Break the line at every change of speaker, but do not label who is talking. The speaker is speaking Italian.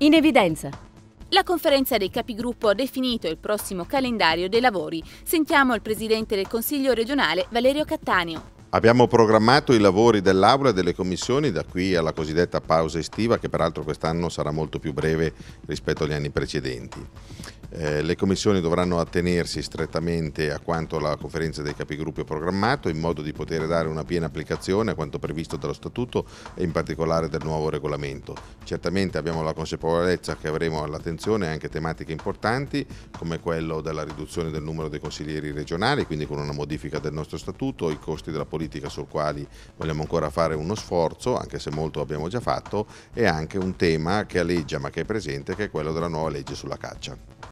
In evidenza.
La conferenza dei capigruppo ha definito il prossimo calendario dei lavori. Sentiamo il Presidente del Consiglio regionale Valerio Cattaneo.
Abbiamo programmato i lavori dell'Aula e delle commissioni da qui alla cosiddetta pausa estiva che peraltro quest'anno sarà molto più breve rispetto agli anni precedenti. Eh, le commissioni dovranno attenersi strettamente a quanto la conferenza dei capigruppi ha programmato in modo di poter dare una piena applicazione a quanto previsto dallo Statuto e in particolare del nuovo regolamento. Certamente abbiamo la consapevolezza che avremo all'attenzione anche tematiche importanti come quello della riduzione del numero dei consiglieri regionali, quindi con una modifica del nostro Statuto, i costi della politica sul quali vogliamo ancora fare uno sforzo, anche se molto abbiamo già fatto, e anche un tema che alleggia ma che è presente che è quello della nuova legge sulla caccia.